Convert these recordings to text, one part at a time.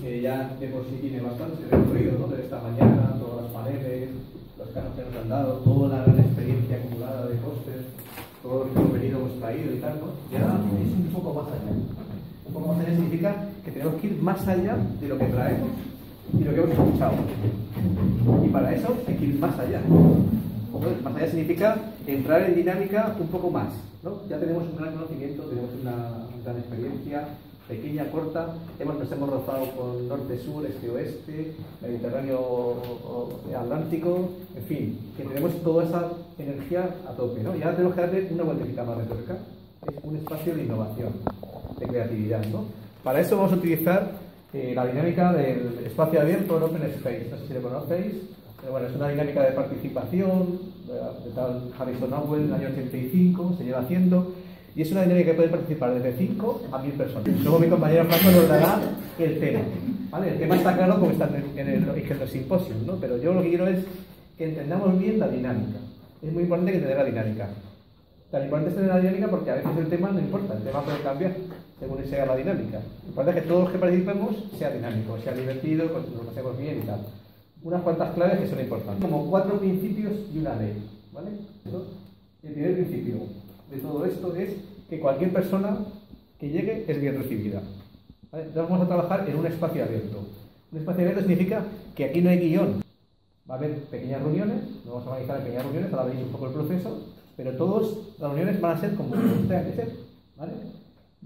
que ya de por sí tiene bastante recorrido, ¿no? De esta mañana, todas las paneles, los casos que nos han dado, toda la gran experiencia acumulada de costes, todo lo que hemos venido, hemos traído y tal, ¿no? Ya es un poco más allá. Un poco más allá significa que tenemos que ir más allá de lo que traemos y lo que hemos escuchado. Y para eso hay que ir más allá. Más allá significa entrar en dinámica un poco más. ¿no? Ya tenemos un gran conocimiento, tenemos una gran experiencia, pequeña, corta, hemos, nos hemos rozado con norte-sur, este-oeste, Mediterráneo Atlántico, en fin, que tenemos toda esa energía a tope, ¿no? Y ahora tenemos que darle una vueltecita más retórica, es un espacio de innovación, de creatividad, ¿no? Para eso vamos a utilizar eh, la dinámica del espacio abierto, el Open Space, no sé si lo conocéis, pero bueno, es una dinámica de participación, de, tal Harrison Nowell en el año 85, se lleva haciendo, y es una dinámica que puede participar desde 5 a 1000 personas. Luego mi compañero Franco nos dará el tema. ¿vale? El tema está claro porque está en el, en el Symposium, ¿no? pero yo lo que quiero es que entendamos bien la dinámica. Es muy importante que entender la dinámica. Tan importante es tener la dinámica porque a veces el tema no importa, el tema puede cambiar según sea la dinámica. Lo importante es que todos los que participemos sea dinámico, sea divertido, que lo pasemos bien y tal. Unas cuantas claves que son importantes. Como cuatro principios y una ley. ¿vale? El primer principio de todo esto es que cualquier persona que llegue es bien recibida. vamos a trabajar en un espacio abierto. Un espacio abierto significa que aquí no hay guion. Va a haber pequeñas reuniones, vamos a organizar pequeñas reuniones, ahora veis un poco el proceso, pero todas las reuniones van a ser como tengan que ser. ¿vale?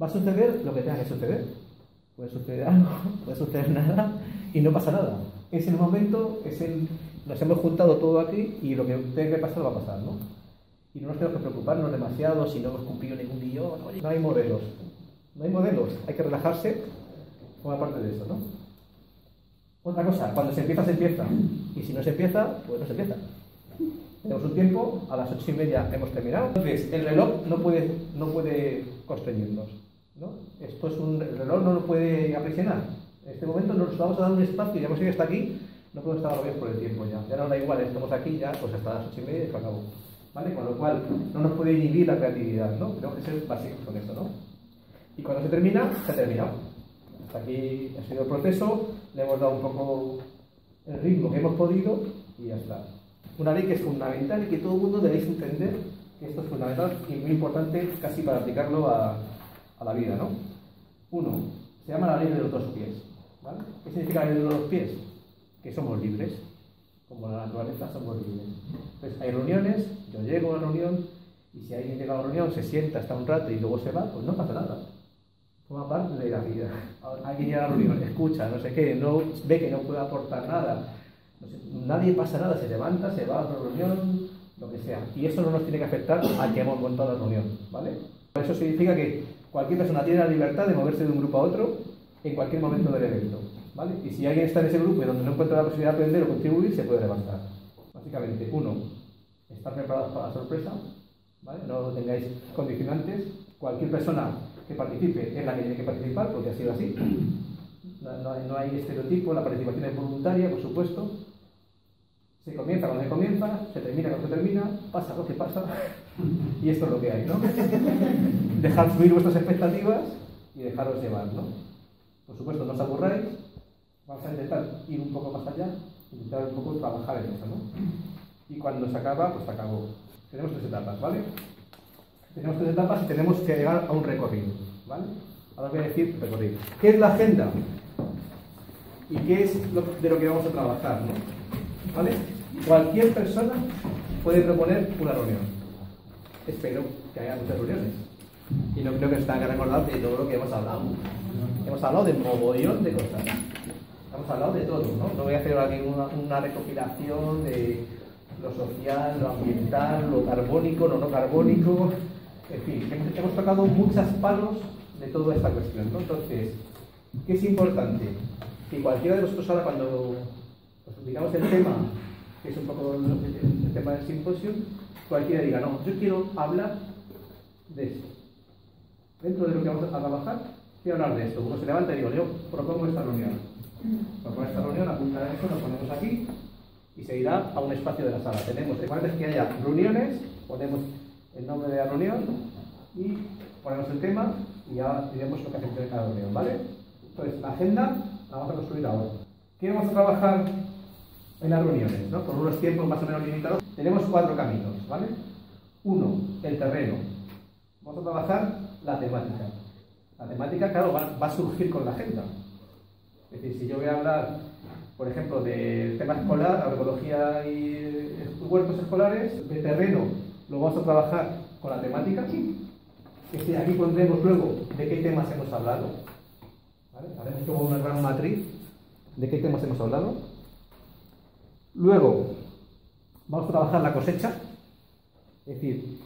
Va a suceder lo que tenga que suceder. Puede suceder algo, puede suceder nada y no pasa nada. Es el momento, es el, nos hemos juntado todo aquí y lo que tenga que pasar va a pasar, ¿no? Y no nos tenemos que preocuparnos demasiado si no hemos cumplido ningún guion. no hay modelos. No hay modelos. Hay que relajarse. Forma parte de eso, ¿no? Otra cosa, cuando se empieza, se empieza. Y si no se empieza, pues no se empieza. Tenemos un tiempo, a las ocho y media hemos terminado. Entonces, el reloj no puede, no puede constreñirnos. ¿no? Esto es un, el reloj no lo puede aprisionar. En este momento nos vamos a dar un espacio, ya hemos ido hasta aquí, no podemos estar bien por el tiempo ya. Ya no igual, estamos aquí ya, pues hasta las ocho y media y se acabó. Con lo cual no nos puede inhibir la creatividad, ¿no? Tenemos que ser básicos con esto, ¿no? Y cuando se termina, se ha terminado. Hasta aquí ha sido el proceso, le hemos dado un poco el ritmo que hemos podido y ya está. Una ley que es fundamental y que todo el mundo debéis entender que esto es fundamental y muy importante casi para aplicarlo a, a la vida, ¿no? Uno, se llama la ley de los dos pies. ¿vale? ¿Qué significa la ley de los dos pies? Que somos libres como la naturaleza somos libres. Entonces hay reuniones, yo llego a la reunión y si alguien llega a la reunión, se sienta hasta un rato y luego se va, pues no pasa nada. Forma parte de la vida. Alguien llega a la reunión, escucha, no sé qué, no ve que no puede aportar nada. nadie pasa nada, se levanta, se va a otra reunión, lo que sea. Y eso no nos tiene que afectar a que hemos montado la reunión, ¿vale? Eso significa que cualquier persona tiene la libertad de moverse de un grupo a otro en cualquier momento del evento. Y si alguien está en ese grupo y donde no encuentra la posibilidad de aprender o contribuir, se puede levantar. Básicamente, uno, estar preparados para la sorpresa, ¿vale? No tengáis condicionantes. Cualquier persona que participe es la que tiene que participar, porque ha sido así. No, hay, no hay estereotipo, la participación es voluntaria, por supuesto. Se comienza cuando se comienza, se termina cuando se termina, pasa lo que pasa, y esto es lo que hay, ¿no? Dejar subir vuestras expectativas y dejaros llevar, ¿no? Por supuesto, no os aburráis, Vamos a intentar ir un poco más allá, intentar un poco trabajar en eso, ¿no? Y cuando se acaba, pues se acabó. Tenemos tres etapas, ¿vale? Tenemos tres etapas y tenemos que llegar a un recorrido, ¿vale? Ahora voy a decir recorrido. ¿Qué es la agenda? ¿Y qué es de lo que vamos a trabajar, ¿no? ¿Vale? Cualquier persona puede proponer una reunión. Espero que haya muchas reuniones. Y no creo que os tengan que recordar de todo lo que hemos hablado. Hemos hablado de mogollón de cosas hemos hablado de todo, ¿no? No voy a hacer aquí una, recopilación de lo social, lo ambiental, lo carbónico, lo no carbónico, en fin, hemos tocado muchos palos de toda esta cuestión, ¿no? Entonces, ¿qué es importante? Que cualquiera de vosotros ahora cuando pues, digamos el tema, que es un poco el, tema del simposio, cualquiera diga, no, yo quiero hablar de esto. Dentro de lo que vamos a trabajar, quiero hablar de esto. Uno se levanta y digo, yo propongo esta reunión con esta reunión, apuntar esto, lo ponemos aquí y se irá a un espacio de la sala. Tenemos, vez que haya reuniones, ponemos el nombre de la reunión y ponemos el tema y ya diremos lo que hacemos en cada reunión, ¿vale? Entonces, la agenda la vamos a construir ahora. ¿Qué vamos a trabajar en las reuniones? ¿no? Por unos tiempos más o menos limitados. Tenemos cuatro caminos, ¿vale? Uno, el terreno. Vamos a trabajar la temática. La temática, claro, va, va a surgir con la agenda. Es decir, si yo voy a hablar, por ejemplo, de tema escolar, agroecología y huertos escolares, de terreno, lo vamos a trabajar con la temática. Es decir, aquí pondremos luego de qué temas hemos hablado. ¿Vale? Haremos como una gran matriz de qué temas hemos hablado. Luego, vamos a trabajar la cosecha. Es decir,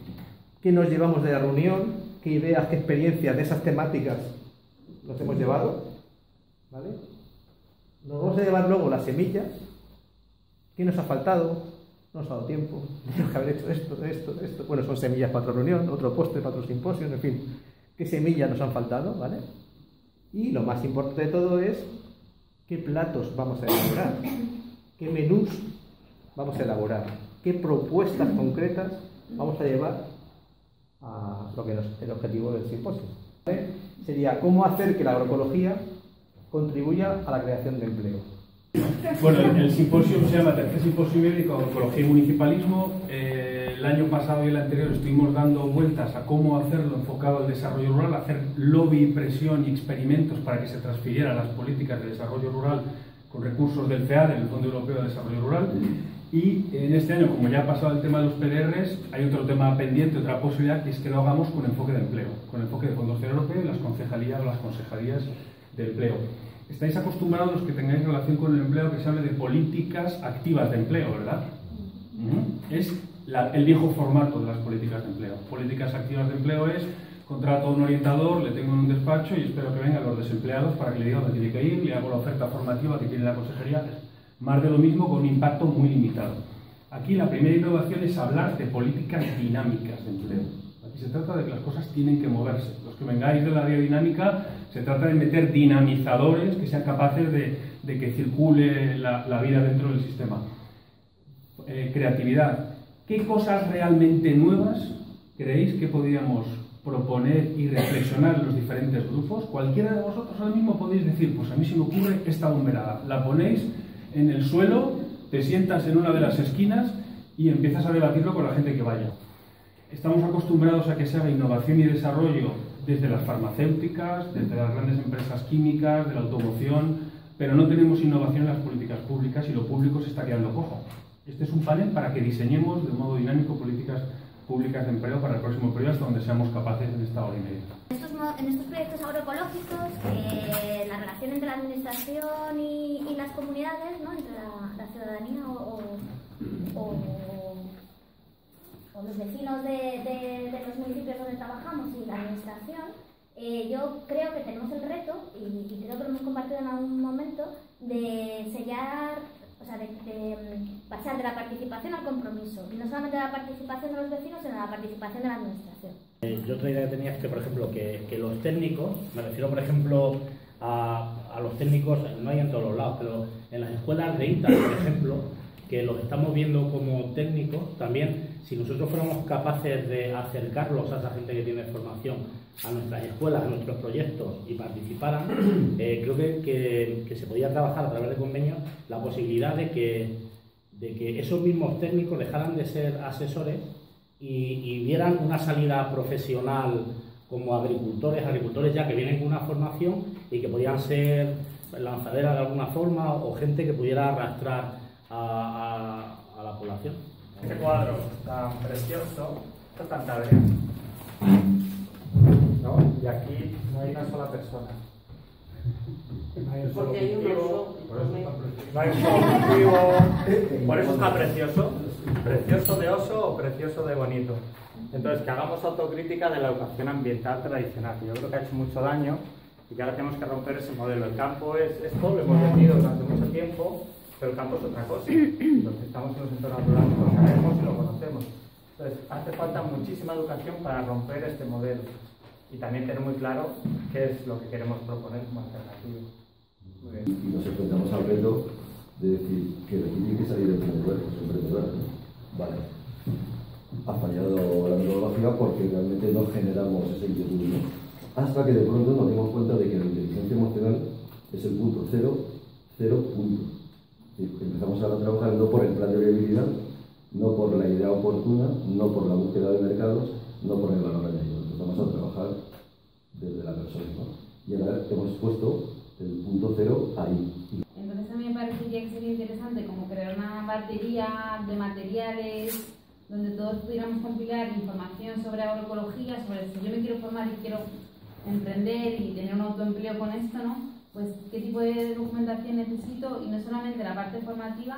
qué nos llevamos de la reunión, qué ideas, qué experiencias de esas temáticas nos hemos llevado. ¿Vale? Nos vamos a llevar luego las semillas. ¿Qué nos ha faltado? No nos ha dado tiempo. Tenemos que haber hecho esto, esto, esto. Bueno, son semillas para otra reunión, otro postre para otro simposio, en fin. ¿Qué semillas nos han faltado? ¿Vale? Y lo más importante de todo es qué platos vamos a elaborar, qué menús vamos a elaborar, qué propuestas concretas vamos a llevar a lo que es el objetivo del simposio. Sería cómo hacer que la agroecología contribuya a la creación de empleo. Bueno, el, simposio se llama Tercer Simposio Ibérico de Ecología y Municipalismo. Eh, el año pasado y el anterior estuvimos dando vueltas a cómo hacerlo enfocado al desarrollo rural, hacer lobby, presión y experimentos para que se transfirieran las políticas de desarrollo rural con recursos del FEAD, el Fondo Europeo de Desarrollo Rural. Y en este año, como ya ha pasado el tema de los PDRs, hay otro tema pendiente, otra posibilidad, que es que lo hagamos con enfoque de empleo, con enfoque de fondos europeos y las concejalías o las consejerías de empleo. Estáis acostumbrados los que tengáis relación con el empleo que se hable de políticas activas de empleo, ¿verdad? ¿Mm? Es la, el viejo formato de las políticas de empleo. Políticas activas de empleo es contrato a un orientador, le tengo en un despacho y espero que vengan los desempleados para que le diga dónde tiene que ir, le hago la oferta formativa que tiene la consejería. Más de lo mismo con un impacto muy limitado. Aquí la primera innovación es hablar de políticas dinámicas de empleo. Aquí se trata de que las cosas tienen que moverse. Los que vengáis de la biodinámica, se trata de meter dinamizadores que sean capaces de, que circule la, vida dentro del sistema. Eh, creatividad. ¿Qué cosas realmente nuevas creéis que podríamos proponer y reflexionar los diferentes grupos? Cualquiera de vosotros ahora mismo podéis decir, pues a mí se me ocurre esta bomberada. La ponéis en el suelo, te sientas en una de las esquinas y empiezas a debatirlo con la gente que vaya. Estamos acostumbrados a que se haga innovación y desarrollo desde las farmacéuticas, desde las grandes empresas químicas, de la automoción, pero no tenemos innovación en las políticas públicas y lo público se está quedando cojo. Este es un panel para que diseñemos de modo dinámico políticas públicas de empleo para el próximo periodo hasta donde seamos capaces en esta hora y media. Estos, en estos proyectos agroecológicos, eh, la relación entre la administración y, y las comunidades, ¿no? entre la, la ciudadanía o, o, o, los vecinos de, de, de, los municipios donde trabajamos y la administración, eh, yo creo que tenemos el reto, y, y creo que lo hemos compartido en algún momento, de sellar o sea, de, de, pasar de la participación al compromiso. Y no solamente de la participación de los vecinos, sino de la participación de la administración. Eh, yo otra idea que tenía es que, por ejemplo, que, que los técnicos, me refiero, por ejemplo, a, a, los técnicos, no hay en todos los lados, pero en las escuelas de ITA, por ejemplo, que los estamos viendo como técnicos, también, si nosotros fuéramos capaces de acercarlos a esa gente que tiene formación a nuestras escuelas, a nuestros proyectos y participaran, eh, creo que, que, que, se podía trabajar a través de convenios la posibilidad de que, de que esos mismos técnicos dejaran de ser asesores y, y, vieran una salida profesional como agricultores, agricultores ya que vienen con una formación y que podían ser lanzaderas de alguna forma o gente que pudiera arrastrar a, a, a la población. Este cuadro tan precioso, esto es Cantabria. ¿no? Y aquí no hay una sola persona. No hay un solo Porque hay un cultivo, oso. por eso está precioso. No hay un solo cultivo, por eso está precioso. Precioso de oso o precioso de bonito. Entonces, que hagamos autocrítica de la educación ambiental tradicional, que yo creo que ha hecho mucho daño y que ahora tenemos que romper ese modelo. El campo es esto, lo hemos vendido durante mucho tiempo, pero el campo es otra cosa. Los que estamos en los entornos rurales lo sabemos y lo conocemos. Entonces, hace falta muchísima educación para romper este modelo y también tener muy claro qué es lo que queremos proponer como alternativa. Y nos enfrentamos al reto de decir que de aquí tiene que salir emprendedores, emprendedores. Vale. Ha fallado la metodología porque realmente no generamos ese inquietud. Hasta que de pronto nos dimos cuenta de que la inteligencia emocional es el punto cero, cero punto. Empezamos a trabajar no por el plan de viabilidad, no por la idea oportuna, no por la búsqueda de mercados, no por el valor añadido. Empezamos a trabajar desde la persona. Y ahora hemos puesto el punto cero ahí. Entonces a mí me parecería que sería interesante como crear una batería de materiales donde todos pudiéramos compilar información sobre agroecología, sobre si yo me quiero formar y quiero emprender y tener un autoempleo con esto, ¿no? Pues qué tipo de documentación necesito y no solamente la parte formativa,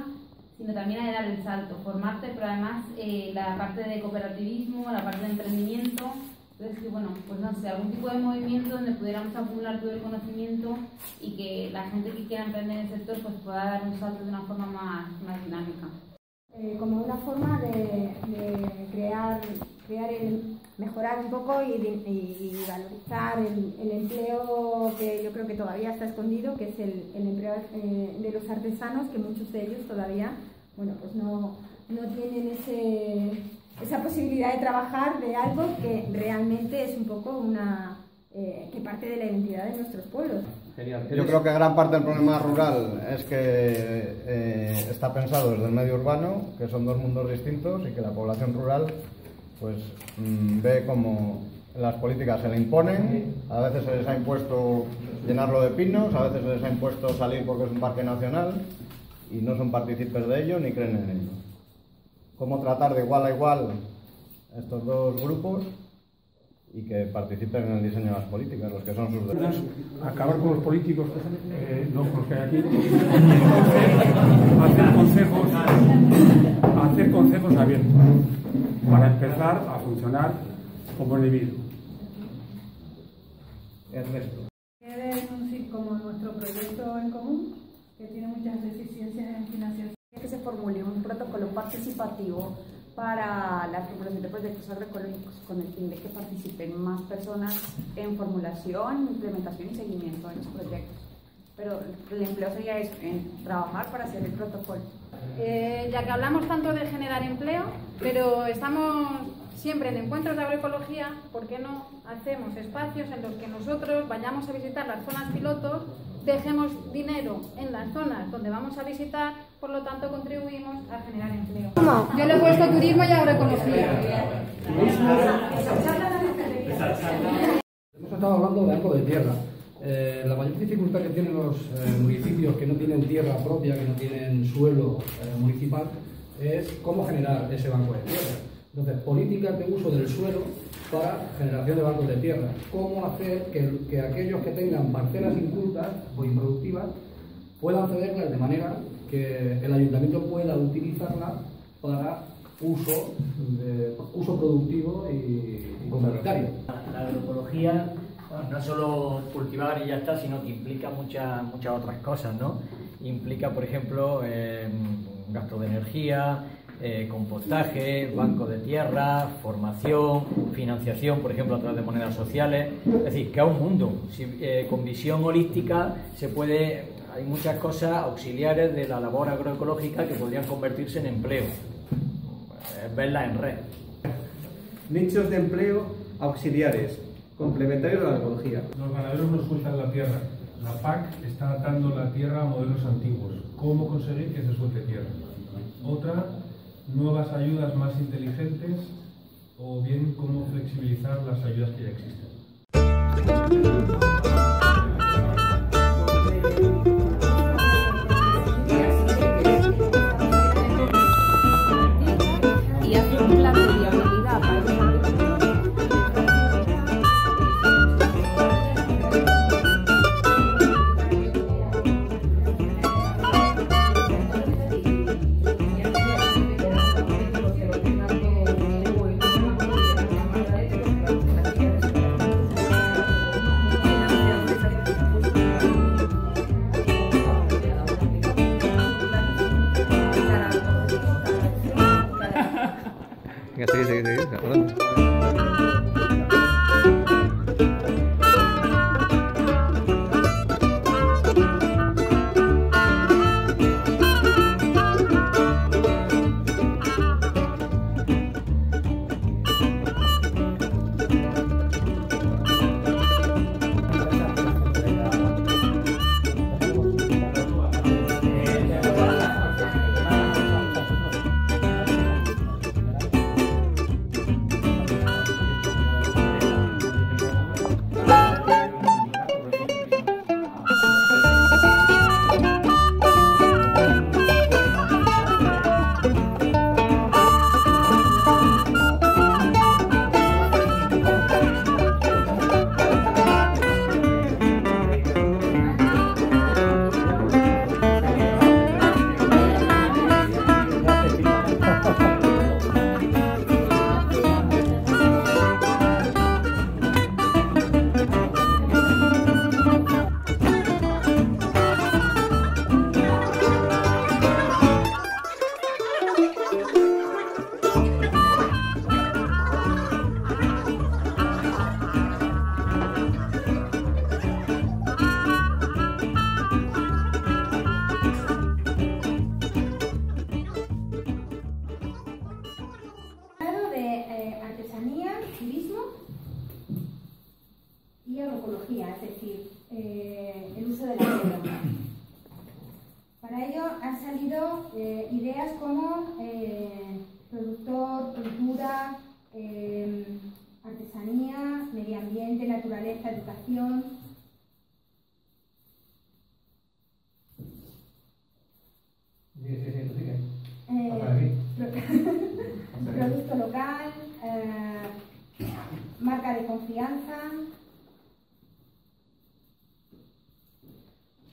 sino también a dar el salto, formarte, pero además eh, la parte de cooperativismo, la parte de emprendimiento. Entonces, que bueno, pues no sé, algún tipo de movimiento donde pudiéramos acumular todo el conocimiento y que la gente que quiera emprender en el sector pues pueda dar un salto de una forma más, más dinámica. Eh, como una forma de, de crear, crear el, mejorar un poco y, y, valorizar el, el, empleo que yo creo que todavía está escondido, que es el, el empleo eh, de los artesanos, que muchos de ellos todavía bueno, pues no, no tienen ese, esa posibilidad de trabajar de algo que realmente es un poco una eh, que parte de la identidad de nuestros pueblos. Yo creo que gran parte del problema rural es que eh, está pensado desde el medio urbano, que son dos mundos distintos y que la población rural pues mmm, ve como las políticas se le imponen, a veces se les ha impuesto llenarlo de pinos, a veces se les ha impuesto salir porque es un parque nacional y no son partícipes de ello ni creen en ello. ¿Cómo tratar de igual a igual estos dos grupos? Y que participen en el diseño de las políticas, los que son sus derechos. Acabar con los políticos, eh, no con los que hay aquí, hacer consejos, hacer consejos abiertos para empezar a funcionar como individuo. El resto. como nuestro proyecto en común, que tiene muchas deficiencias en financiación. Que se formule un protocolo participativo para la formulación de proyectos agroecológicos con el fin de que participen más personas en formulación, implementación y seguimiento de los proyectos. Pero el empleo sería eso, en trabajar para hacer el protocolo. Eh, ya que hablamos tanto de generar empleo, pero estamos siempre en encuentros de agroecología, ¿por qué no hacemos espacios en los que nosotros vayamos a visitar las zonas pilotos, dejemos dinero en las zonas donde vamos a visitar, por lo tanto contribuimos a generar empleo? Yo le he puesto turismo y agroecología. Hemos estado hablando de algo de tierra. Eh, la mayor dificultad que tienen los eh, municipios que no tienen tierra propia, que no tienen suelo eh, municipal, es cómo generar ese banco de tierra. Entonces, políticas de uso del suelo para generación de bancos de tierra. Cómo hacer que, que aquellos que tengan parcelas incultas o improductivas puedan cederlas de manera que el ayuntamiento pueda utilizarla para uso, uso productivo y, comunitario. La agroecología bueno, no solo cultivar y ya está, sino que implica muchas muchas otras cosas, ¿no? Implica, por ejemplo, eh, gasto de energía, eh, compostaje, banco de tierra, formación, financiación, por ejemplo, a través de monedas sociales. Es decir, que a un mundo. Si, eh, con visión holística se puede, hay muchas cosas auxiliares de la labor agroecológica que podrían convertirse en empleo. Es verla en red. Nichos de empleo auxiliares, complementarios de la agroecología. Los ganaderos nos sueltan la tierra. La PAC está atando la tierra a modelos antiguos. ¿Cómo conseguir que se suelte tierra? Otra, nuevas ayudas más inteligentes o bien cómo flexibilizar las ayudas que ya existen.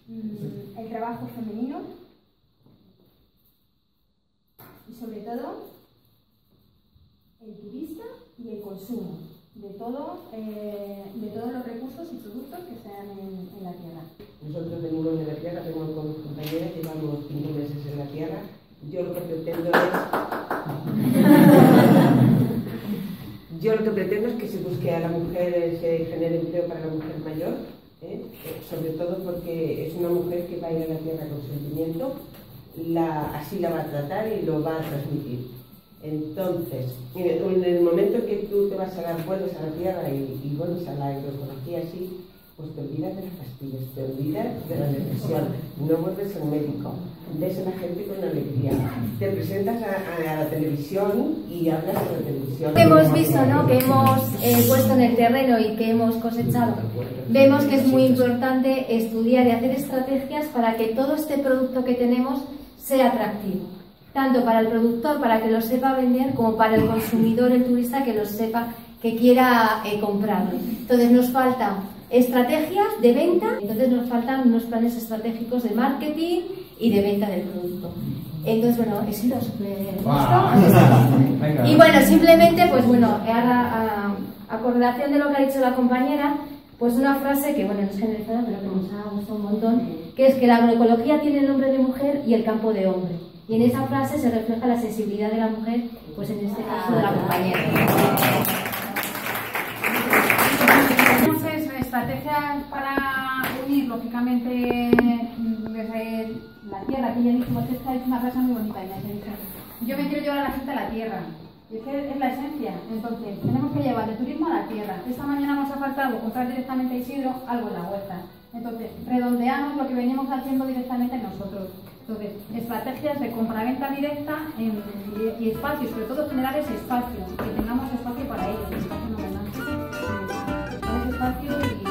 Mm, el trabajo femenino y sobre todo el turista y el consumo de, todo, eh, de todos los recursos y productos que sean en, la tierra. Nosotros venimos de la tierra, venimos con mis compañeras, llevamos cinco meses en la tierra. Yo lo que pretendo es. Yo lo que pretendo es que se busque a la mujer, se genere empleo para la mujer mayor, ¿eh? Sobre todo porque es una mujer que va a ir a la tierra con sentimiento, así la va a tratar y lo va a transmitir. Entonces, en el momento que tú te vas a dar vueltas a la tierra y, y vuelves a la agroecología así, pues te olvidas de las pastillas, te olvidas de la depresión, no vuelves al médico, ves a la gente con alegría, te presentas a, a- a la televisión y hablas a la televisión. hemos visto, ¿no? que hemos eh, puesto en el terreno y que hemos cosechado, vemos que es muy importante estudiar y hacer estrategias para que todo este producto que tenemos sea atractivo, tanto para el productor, para que lo sepa vender, como para el consumidor, el turista, que lo sepa, que quiera eh, comprarlo. Entonces nos faltan estrategias de venta, entonces nos faltan unos planes estratégicos de marketing y de venta del producto. Entonces, bueno, he sido súper Venga. y bueno, simplemente, pues bueno, ahora, a, a correlación de lo que ha dicho la compañera, pues una frase que, bueno, no es generalizada, pero que nos ha gustado un montón, que es que la agroecología tiene el nombre de mujer y el campo de hombre. Y en esa frase se refleja la sensibilidad de la mujer, pues en este caso de la compañera. Estrategias para unir, lógicamente, desde la tierra, que ella dijo, usted está dicho una frase muy bonita, Inés, ella dice, yo me quiero llevar a la gente a la tierra. Y es que es la esencia. Entonces, tenemos que llevar el turismo a la tierra. Esta mañana nos ha faltado comprar directamente a Isidro algo en la huerta. Entonces, redondeamos lo que venimos haciendo directamente nosotros. Entonces, estrategias de compra-venta directa en- y, y espacios, sobre todo generar ese espacio, que tengamos espacio para ellos, fenomenal. Ese espacio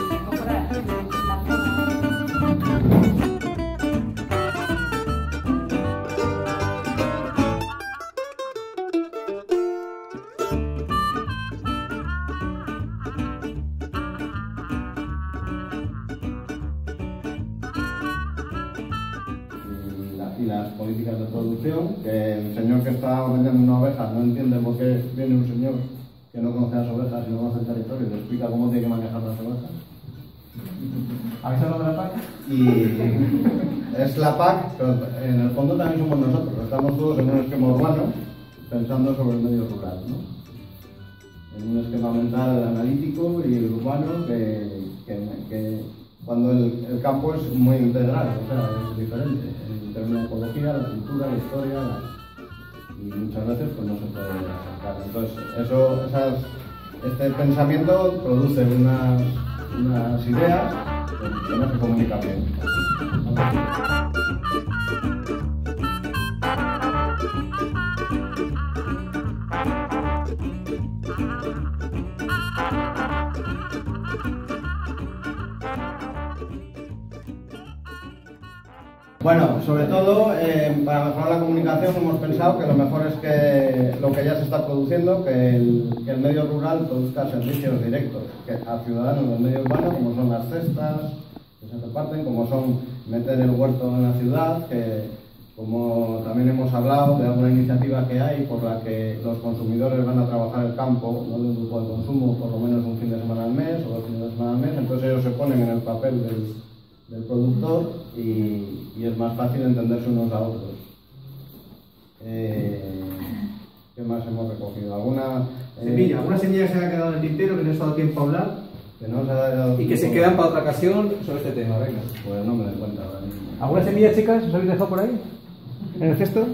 políticas de producción, que el señor que está vendiendo una oveja no entiende por qué viene un señor que no conoce las ovejas y no conoce el territorio y le explica cómo tiene que manejar las ovejas. ¿Habéis hablado de la PAC? Y es la PAC, pero en el fondo también somos nosotros, estamos todos en un esquema urbano pensando sobre el medio rural, ¿no? En un esquema mental analítico y urbano que, que- que cuando el, el campo es muy integral, o sea, es diferente en términos de ecología, la cultura, la historia, y muchas veces pues no se puede acercar. Entonces, eso, esas, este pensamiento produce unas, unas ideas que no se comunican bien. Bueno, sobre todo eh, para mejorar la comunicación hemos pensado que lo mejor es que lo que ya se está produciendo, que el, medio rural produzca servicios directos que a ciudadanos del medio urbano, como son las cestas que se reparten, como son meter el huerto en la ciudad, que como también hemos hablado de alguna iniciativa que hay por la que los consumidores van a trabajar el campo, no de un grupo de consumo, por lo menos un fin de semana al mes o dos fines de semana al mes, entonces ellos se ponen en el papel del, del productor y, y es más fácil entenderse unos a otros. Eh, ¿Qué más hemos recogido? ¿Alguna eh, Semilla, alguna semilla que se haya quedado en el tintero que no ha estado tiempo a hablar que no se haya dado y que se quedan para otra ocasión sobre este tema, venga. Pues no me doy cuenta ahora mismo. ¿Alguna semilla, chicas, os habéis dejado por ahí? ¿En el cesto?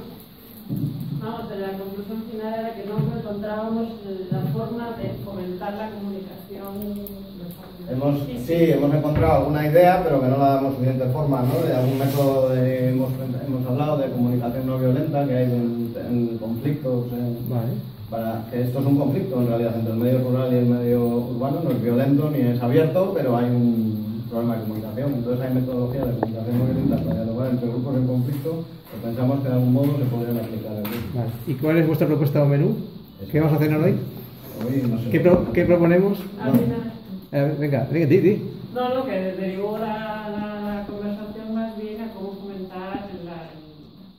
Vamos, pero la conclusión final era que no encontrábamos la forma de fomentar la comunicación. Hemos, sí, hemos encontrado alguna idea, pero que no la damos suficiente forma, ¿no? De algún método de- hemos, hemos que hay en, en conflictos. en- para que esto es un conflicto en realidad entre el medio rural y el medio urbano, no es violento ni es abierto, pero hay un problema de comunicación. Entonces hay metodologías de comunicación muy distintas para dialogar entre grupos en conflicto que pensamos que de algún modo se podrían aplicar aquí. Vale. ¿Y cuál es vuestra propuesta o menú? ¿Qué vamos a cenar hoy? Hoy no sé. ¿Qué, pro- qué proponemos? Venga, venga, di, di. No, no, que derivó la, la, la conversación más bien a cómo fomentar la,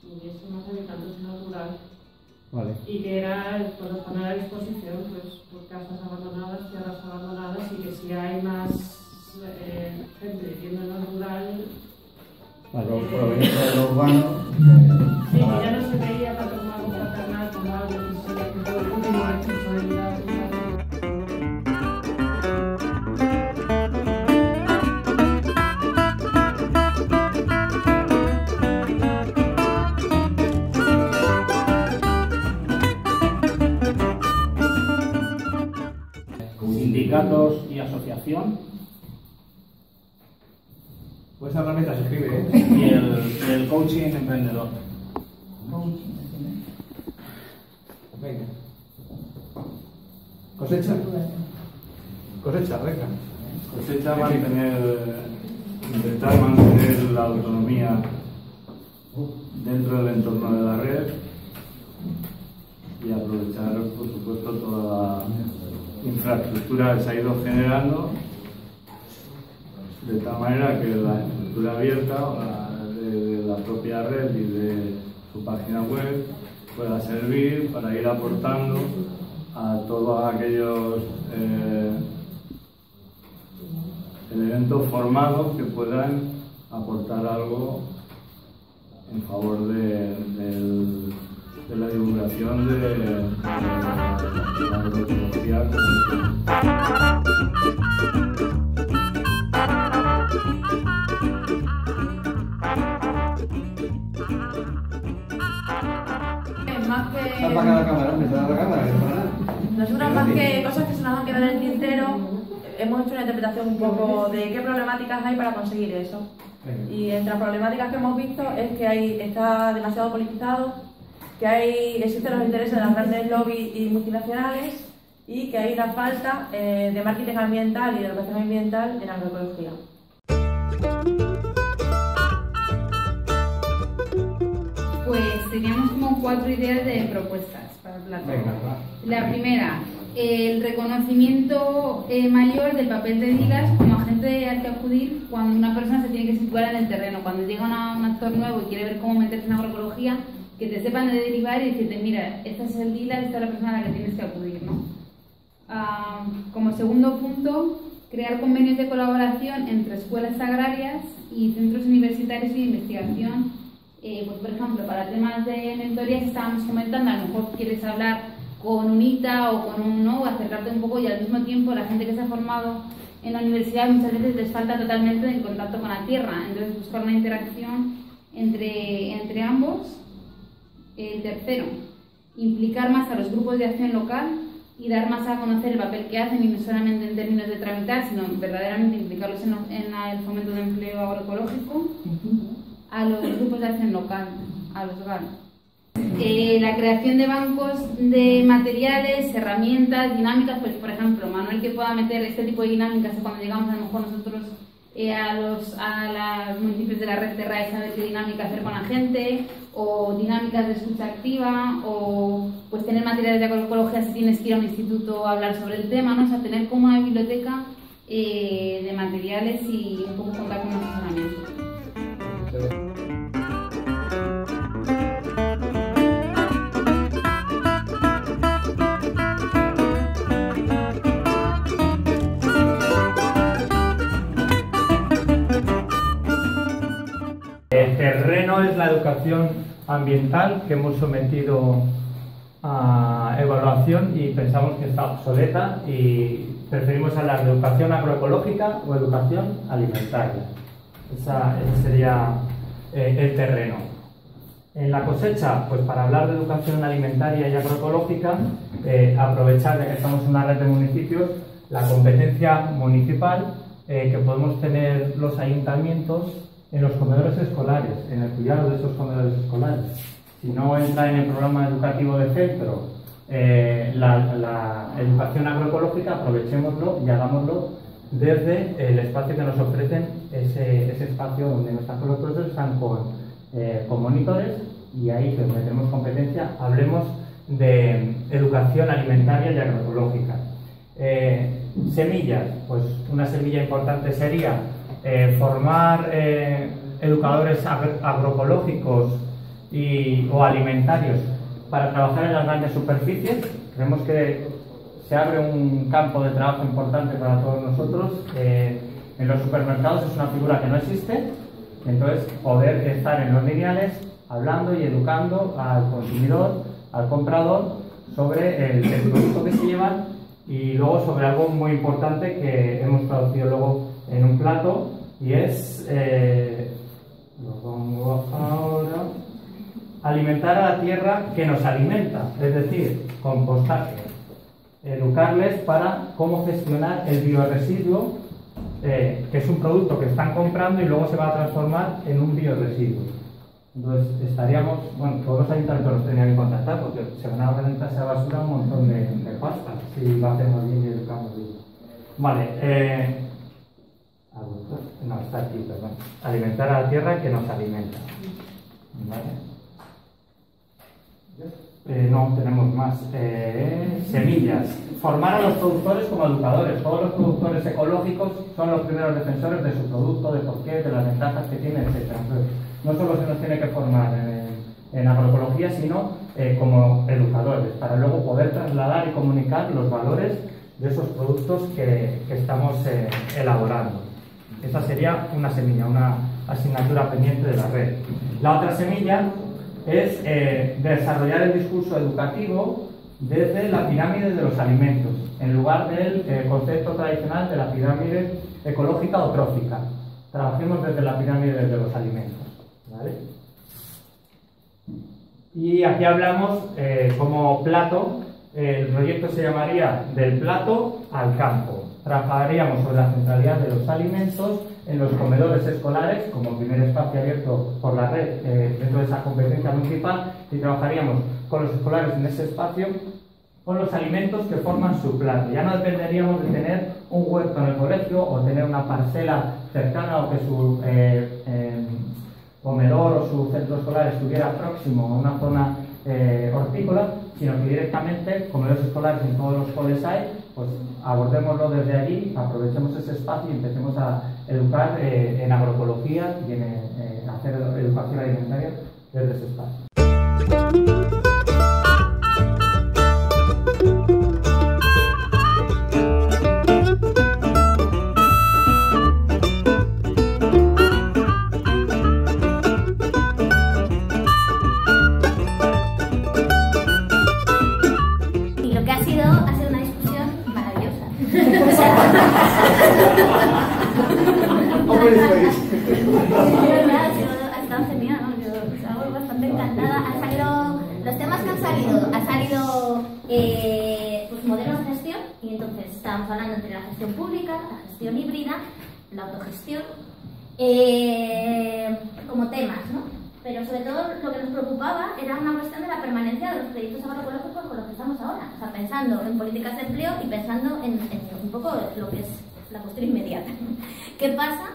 hubiese más habitantes en el rural Vale. y que era pues, poner a disposición pues, pues, casas abandonadas, tierras abandonadas y que si hay más eh, gente viviendo en el rural, Vale. eh, lo urbano. sí, que ya no se veía Sindicatos y asociación Puedes hablar mientras escribe, ¿eh? y el, el coaching emprendedor. Venga. Cosecha. Cosecha, venga. Cosecha mantener, intentar mantener la autonomía dentro del entorno de la red y aprovechar, por supuesto, toda la infraestructura que se ha ido generando de tal manera que la infraestructura abierta de, de la propia red y de su página web pueda servir para ir aportando a todos aquellos eh, elementos formados que puedan aportar algo en favor de, del- de la divulgación de, de la, de la agroecología como- Más que... Está apagada la cámara, está la cámara, que no más que cosas que se nos han quedado en el tintero, hemos hecho una interpretación un poco de qué problemáticas hay para conseguir eso. Y entre las problemáticas que hemos visto es que hay, está demasiado politizado, que hay, existen los intereses de las grandes lobbies y multinacionales y que hay una falta eh, de marketing ambiental y de educación ambiental en agroecología. Pues teníamos como cuatro ideas de propuestas para. Venga, va. La primera, el reconocimiento eh, mayor del papel de Dilas como agente al que acudir cuando una persona se tiene que situar en el terreno. Cuando llega una- un actor nuevo y quiere ver cómo meterse en agroecología, que te sepan de derivar y decirte, mira, esta es el Dilas, esta es la persona a la que tienes que acudir, ¿no? Ah, como segundo punto, crear convenios de colaboración entre escuelas agrarias y centros universitarios y de investigación. Eh, pues, por ejemplo, para temas de mentorías estábamos comentando, a lo mejor quieres hablar con un ITA o con un no, acercarte un poco y al mismo tiempo la gente que se ha formado en la universidad muchas veces les falta totalmente el contacto con la tierra, entonces buscar una interacción entre, entre ambos. El tercero, implicar más a los grupos de acción local y dar más a conocer el papel que hacen y no solamente en términos de tramitar, sino verdaderamente implicarlos en, en la- el fomento de empleo agroecológico a los grupos de acción local, a los GAL. Eh, la creación de bancos de materiales, herramientas, dinámicas, pues por ejemplo, Manuel que pueda meter este tipo de dinámicas cuando llegamos a lo mejor nosotros eh, a los a los municipios de la red de RAE saber qué dinámica hacer con la gente, o dinámicas de escucha activa, o pues tener materiales de agroecología si tienes que ir a un instituto a hablar sobre el tema, ¿no? O sea, tener como una biblioteca eh, de materiales y un poco contar con asesoramiento. Terreno es la educación ambiental que hemos sometido a evaluación y pensamos que está obsoleta y preferimos hablar de educación agroecológica o educación alimentaria. Esa, ese sería eh, el terreno. En la cosecha, pues para hablar de educación alimentaria y agroecológica, eh, aprovechar, ya que estamos en una red de municipios, la competencia municipal eh, que podemos tener los ayuntamientos en los comedores escolares, en el cuidado de esos comedores escolares. si no entra en el programa educativo de centro eh, la, educación agroecológica, aprovechémoslo y hagámoslo desde el espacio que nos ofrecen, ese, ese espacio donde los profesores, están con, eh, con monitores y ahí que donde tenemos competencia, hablemos de educación alimentaria y agroecológica. Eh, semillas, pues una semilla importante sería eh, formar eh, educadores agro- y, o alimentarios para trabajar en las grandes superficies. Creemos que se abre un campo de trabajo importante para todos nosotros. Eh, en los supermercados es una figura que no existe, entonces poder estar en los lineales hablando y educando al consumidor, al comprador, sobre el, el producto que se llevan y luego sobre algo muy importante que hemos traducido luego en un plato y es, eh, lo pongo ahora, alimentar a la tierra que nos alimenta, es decir, compostaje. Educarles para cómo gestionar el bioresiduo, eh, que es un producto que están comprando y luego se va a transformar en un bioresiduo. Entonces estaríamos, bueno, todos los ayuntamientos nos tenían que contactar porque se van a tasa de basura un montón de, de pasta si lo hacemos bien y educamos bien. Vale, eh, no, está aquí, perdón. Alimentar a la tierra que nos alimenta. Eh, no, tenemos más. Eh, semillas. Formar a los productores como educadores. Todos los productores ecológicos son los primeros defensores de su producto, de por qué, de las ventajas que tiene, etc. Entonces, no solo se nos tiene que formar en, agroecología, sino eh, como educadores, para luego poder trasladar y comunicar los valores de esos productos que, estamos elaborando. Esa sería una semilla, una asignatura pendiente de la red. La otra semilla es eh, desarrollar el discurso educativo desde la pirámide de los alimentos, en lugar del eh, concepto tradicional de la pirámide ecológica o trófica. Trabajemos desde la pirámide de los alimentos. ¿vale? Y aquí hablamos eh, como plato, el proyecto se llamaría del plato al campo. Trabajaríamos sobre la centralidad de los alimentos en los comedores escolares, como primer espacio abierto por la red eh, dentro de esa competencia municipal, y trabajaríamos con los escolares en ese espacio con los alimentos que forman su plato. Ya no dependeríamos de tener un huerto en el colegio o tener una parcela cercana o que su eh, eh, comedor o su centro escolar estuviera próximo a una zona eh, hortícola, sino que directamente, comedores escolares en todos los coles hay, pues abordémoslo desde allí, aprovechemos ese espacio y empecemos a educar eh, en agroecología y en eh, hacer educación alimentaria desde ese espacio. Hombre, de verdad, ha sido- ha estado genial, ¿no? Yo estaba bastante encantada. Han salido, los temas que han salido, ha salido eh, pues modelos de gestión, y entonces estábamos hablando entre la gestión pública, la gestión híbrida, la autogestión, eh, como temas, ¿no? Pero sobre todo lo que nos preocupaba era una cuestión de la permanencia de los proyectos agroecológicos con los que estamos ahora. O sea, pensando en políticas de empleo y pensando en, en un poco lo que es la inmediata. ¿Qué pasa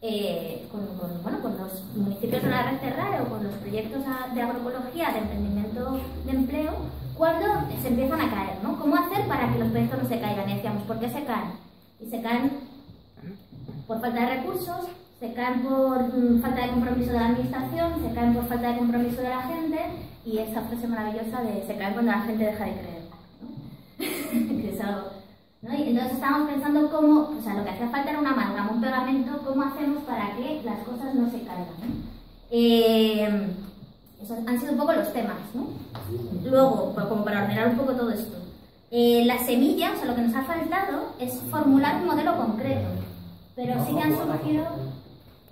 eh, con, con, bueno, con los municipios de la red terraria o con los proyectos de agroecología, de emprendimiento de empleo, cuando se empiezan a caer? ¿no? ¿Cómo hacer para que los proyectos no se caigan? Y decíamos, ¿por qué se caen? Y se caen por falta de recursos, se caen por mm, falta de compromiso de la administración, se caen por falta de compromiso de la gente y esa frase maravillosa de se caen cuando la gente deja de creer. ¿no? es algo, ¿no? Y entonces estábamos pensando cómo, o sea, lo que hacía falta era una amalgama, un pegamento, cómo hacemos para que las cosas no se caigan. Eh, esos han sido un poco los temas, ¿no? Luego, pues, como para ordenar un poco todo esto. Eh, la semilla, o sea, lo que nos ha faltado es formular un modelo concreto. Pero sí que han surgido,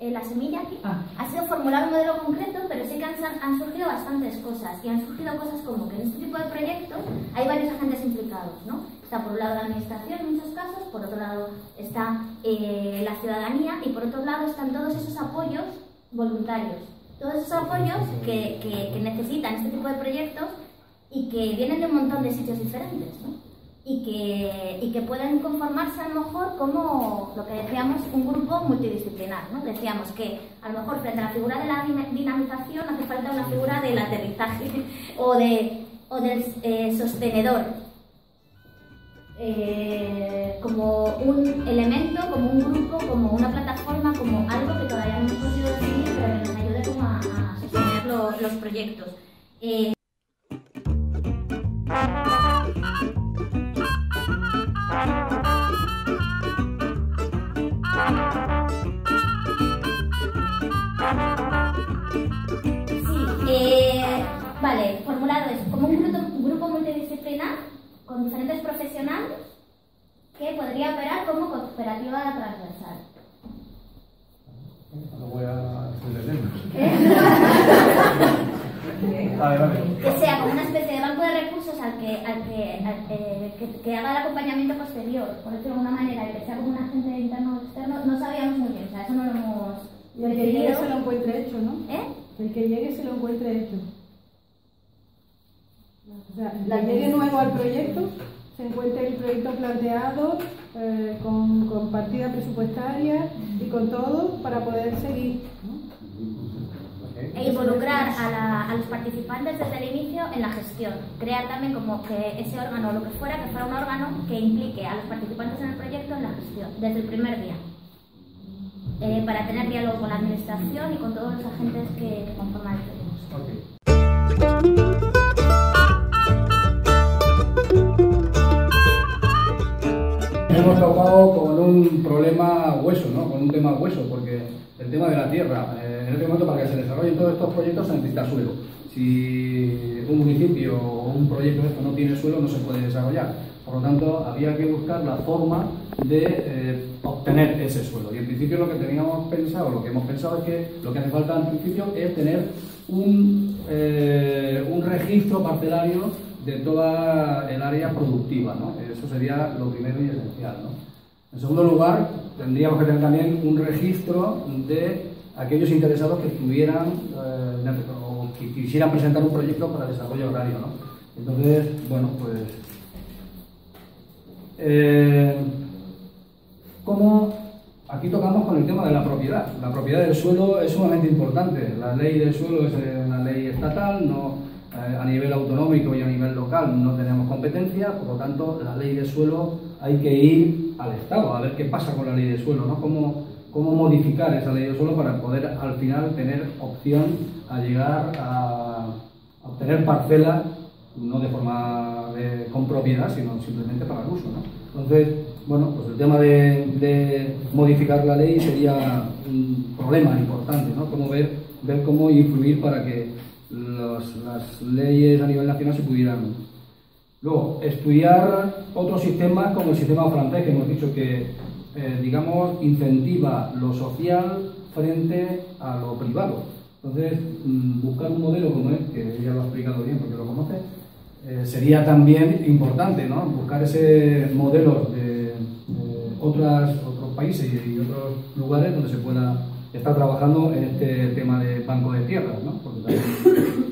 eh, la semilla aquí, ha sido formular un modelo concreto, pero sí que han, han surgido bastantes cosas. Y han surgido cosas como que en este tipo de proyectos hay varios agentes implicados, ¿no? Está por un lado la administración en muchos casos, por otro lado está eh, la ciudadanía y por otro lado están todos esos apoyos voluntarios. todos esos apoyos que, que, que necesitan este tipo de proyectos y que vienen de un montón de sitios diferentes, ¿no? Y que, y que pueden conformarse a lo mejor como lo que decíamos, un grupo multidisciplinar, ¿no? Decíamos que a lo mejor frente a la figura de la dina- dinamización hace falta una figura del aterrizaje o, de, o del eh, sostenedor, eh, como un elemento, como un grupo, como una plataforma, como algo que todavía no hemos podido definir, pero que nos ayude como a, sostener lo- los proyectos. Eh, Sí, eh, vale, formulado es como un grupo, un grupo multidisciplinar con diferentes profesionales que podría operar como cooperativa transversal. No voy a entenderlo. ¿Eh? Vale, vale. Que sea como una especie de banco de recursos al que, al que, al- eh, que, que haga el acompañamiento posterior, por decirlo de alguna manera, y que sea como un agente interno o externo, no sabíamos muy bien, o sea, eso no lo hemos Y el que llegue se lo encuentre hecho, ¿no? ¿Eh? El que llegue se lo encuentre hecho. O sea, el nuevo al proyecto, se encuentre el proyecto planteado eh, con, con partida presupuestaria y con todo para poder seguir. e involucrar a, la- a los participantes desde el inicio en la gestión. Crear también como que ese órgano, o lo que fuera, que fuera un órgano que implique a los participantes en el proyecto en la gestión, desde el primer día. Eh, para tener diálogo con la administración y con todos los agentes que, que conforman el proyecto. Hemos tocado con un problema hueso, ¿no? Con un tema hueso, porque el tema de la tierra, eh, en este momento para que se desarrollen todos estos proyectos se necesita suelo. Si un municipio o un proyecto de esto no tiene suelo, no se puede desarrollar. Por lo tanto, había que buscar la forma de eh, obtener ese suelo. Y en principio lo que teníamos pensado, lo que hemos pensado es que lo que hace falta en principio es tener un, eh, un registro parcelario de toda el área productiva. ¿no? Eso sería lo primero y esencial. ¿no? En segundo lugar, tendríamos que tener también un registro de aquellos interesados que estuvieran eh, o que quisieran presentar un proyecto para desarrollo agrario. ¿no? Entonces, bueno, pues eh, ¿Cómo aquí tocamos con el tema de la propiedad? La propiedad del suelo es sumamente importante. La ley del suelo es eh, una ley estatal, no, a nivel autonómico y a nivel local no tenemos competencia, por lo tanto, la ley del suelo hay que ir al Estado a ver qué pasa con la ley del suelo, ¿no? ¿Cómo, cómo modificar esa ley del suelo para poder al final tener opción a llegar a obtener parcelas no de forma de- con propiedad, sino simplemente para el uso. ¿no? Entonces, bueno, pues el tema de, de modificar la ley sería un problema importante, ¿no? Cómo ver, ver cómo influir para que los- las leyes a nivel nacional se pudieran. Luego, estudiar otros sistemas como el sistema francés, que hemos dicho que, eh, digamos, incentiva lo social frente a lo privado. Entonces, mm, buscar un modelo como este, que ella lo ha explicado bien porque lo conoce, eh, sería también importante, ¿no? Buscar ese modelo de, de otras, otros países y otros lugares donde se pueda estar trabajando en este tema de banco de tierras, ¿no? Porque también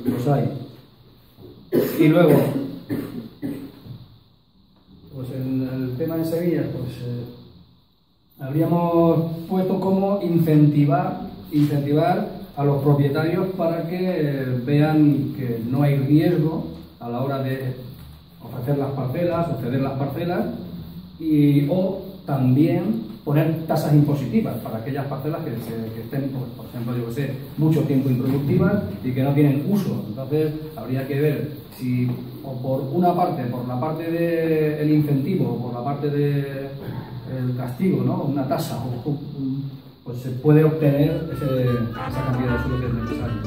los hay. Y luego, pues en el tema de Sevilla, pues eh, habríamos puesto cómo incentivar, incentivar a los propietarios para que eh, vean que no hay riesgo a la hora de ofrecer las parcelas, o ceder las parcelas, y, o también poner tasas impositivas para aquellas parcelas que, que estén, por ejemplo, yo que sé, mucho tiempo improductivas y que no tienen uso. Entonces, habría que ver si, o por una parte, por la parte del incentivo, o por la parte del castigo, ¿no? una tasa, o, pues se puede obtener esa cantidad de suelo que es necesario.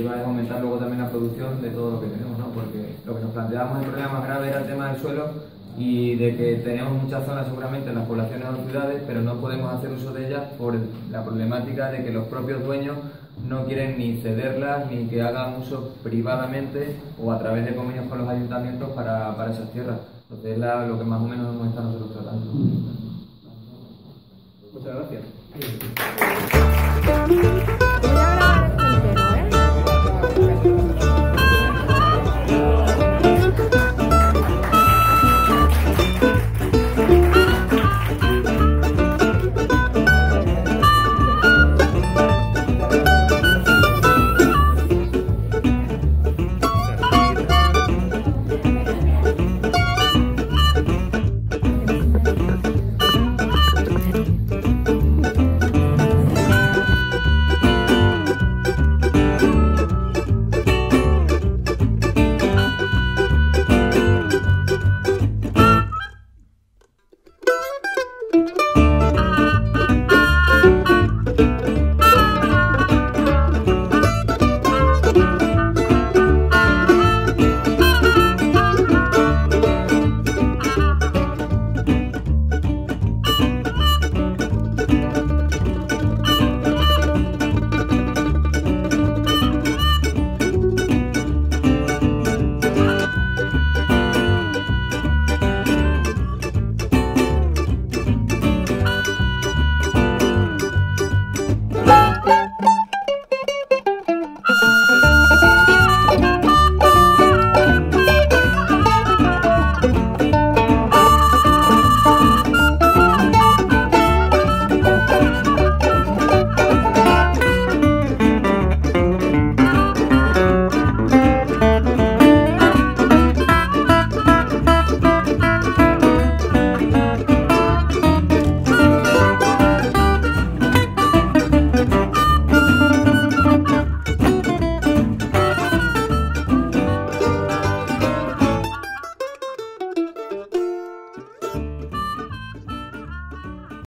perspectiva es aumentar luego también la producción de todo lo que tenemos, ¿no? Porque lo que nos planteábamos el problema más grave era el tema del suelo y de que tenemos muchas zonas seguramente en las poblaciones o ciudades, pero no podemos hacer uso de ellas por la problemática de que los propios dueños no quieren ni cederlas ni que hagan uso privadamente o a través de convenios con los ayuntamientos para, para esas tierras. Entonces es lo que más o menos hemos estado tratando. Muchas gracias.